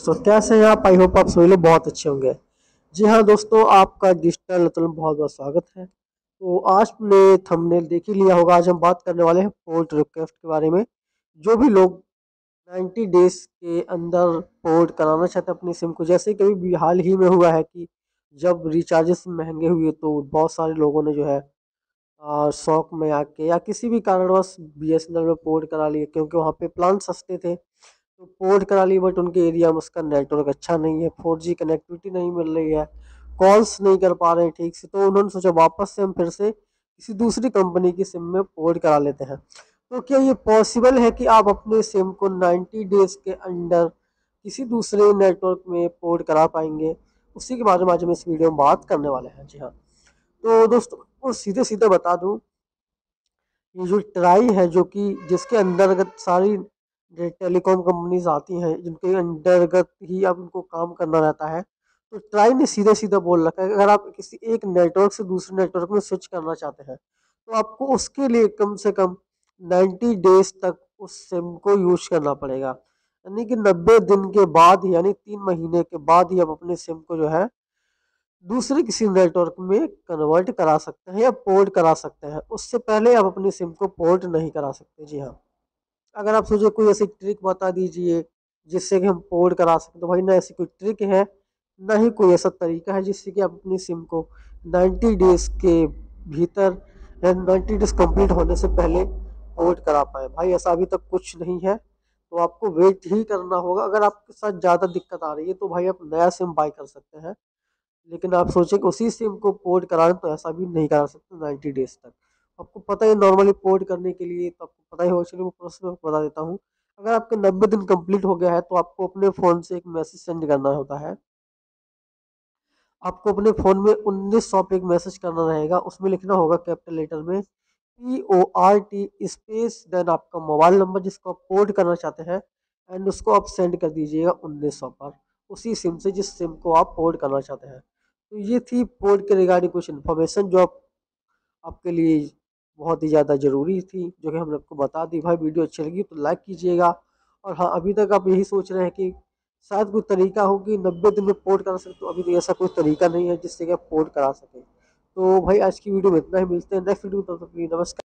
सो कैसे हैं आप? आई होप आप सभी लोग बहुत अच्छे होंगे। जी हाँ दोस्तों, आपका डिजिटल मतलब बहुत बहुत स्वागत है। तो आज ने थंबनेल देख ही लिया होगा। आज हम बात करने वाले हैं पोर्ट रिक्वेस्ट के बारे में। जो भी लोग 90 डेज़ के अंदर पोर्ट कराना चाहते हैं अपनी सिम को, जैसे कभी हाल ही में हुआ है कि जब रिचार्जेस महँगे हुए तो बहुत सारे लोगों ने जो है शौक में आके या किसी भी कारणवश बी एस एन एल में पोर्ट करा लिए क्योंकि वहाँ पे प्लान सस्ते थे। तो पोर्ट करा ली बट उनके एरिया में उसका नेटवर्क अच्छा नहीं है फोर कनेक्टिविटी नहीं मिल रही है कॉल्स नहीं कर पा रहे हैं ठीक से तो उन्होंने सोचा वापस से हम फिर से किसी दूसरी कंपनी की सिम में पोर्ट करा लेते हैं। तो क्या ये पॉसिबल है कि आप अपने सिम को 90 डेज़ के अंडर किसी दूसरे नेटवर्क में पोर्ट करा पाएँगे? उसी के बारे में आज हम इस वीडियो में बात करने वाले हैं, जी हाँ। तो दोस्तों सीधे सीधे बता दूँ, ये जो ट्राई है जो कि जिसके अंतर्गत सारी टेलीकॉम कंपनीज़ आती हैं, जिनके अंतर्गत ही अब उनको काम करना रहता है तो ट्राई ने सीधे सीधा बोल रखा है अगर आप किसी एक नेटवर्क से दूसरे नेटवर्क में स्विच करना चाहते हैं तो आपको उसके लिए कम से कम 90 डेज़ तक उस सिम को यूज़ करना पड़ेगा। यानी कि 90 दिन के बाद, यानी तीन महीने के बाद ही आप अपने सिम को जो है, दूसरे किसी नेटवर्क में कन्वर्ट करा सकते हैं या पोर्ट करा सकते हैं। उससे पहले आप अपने सिम को पोर्ट नहीं करा सकते। जी हाँ। अगर आप सोचे कोई ऐसी ट्रिक बता दीजिए जिससे कि हम पोर्ट करा सकें तो भाई ना ऐसी कोई ट्रिक है, ना ही कोई ऐसा तरीका है जिससे कि आप अपनी सिम को 90 डेज़ के भीतर या 90 डेज़ कंप्लीट होने से पहले पोर्ट करा पाए। भाई ऐसा अभी तक कुछ नहीं है तो आपको वेट ही करना होगा। अगर आपके साथ ज़्यादा दिक्कत आ रही है तो भाई आप नया सिम बाई कर सकते हैं, लेकिन आप सोचें कि उसी सिम को पोर्ट कराएँ तो ऐसा भी नहीं करा सकते नाइन्टी डेज़ तक। आपको पता है नॉर्मली पोर्ट करने के लिए तो आपको पता ही होगा चलिए वो प्रोसेस में बता देता हूँ। अगर आपके नब्बे दिन कंप्लीट हो गया है तो आपको अपने फ़ोन से एक मैसेज सेंड करना होता है। आपको अपने फ़ोन में उन्नीस सौ पे एक मैसेज करना रहेगा, उसमें लिखना होगा कैपिटल लेटर में P O R T space then आपका मोबाइल नंबर जिसको आप पोर्ट करना चाहते हैं एंड उसको आप सेंड कर दीजिएगा उन्नीस सौ पर। उसी सिम से जिस सिम को आप पोर्ट करना चाहते हैं। तो ये थी पोर्ट के रिगार्डिंग कुछ इन्फॉर्मेशन जो आप, आपके लिए बहुत ही ज़्यादा ज़रूरी थी, जो कि हम लोग को बता दी। भाई, वीडियो अच्छी लगी तो लाइक कीजिएगा। और हाँ अभी तक आप यही सोच रहे हैं कि शायद कोई तरीका हो कि नब्बे दिन में पोर्ट करा सकते तो अभी तो ऐसा कोई तरीका नहीं है जिससे कि आप पोर्ट करा सकें। तो भाई, आज की वीडियो में इतना ही, मिलते हैं नेक्स्ट वीडियो तब तक नमस्कार।